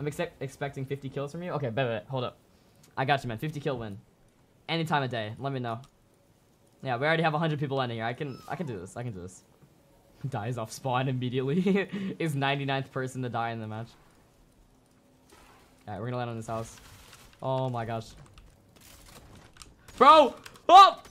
I'm expect expecting 50 kills from you. Okay, bet, bet, hold up. I got you, man. 50 kill win. Any time of day. Let me know. Yeah, we already have 100 people landing here. I can, I can do this. I can do this. Dies off spawn immediately. Is 99th person to die in the match. Alright, we're gonna land on this house. Oh my gosh. Bro! Oh!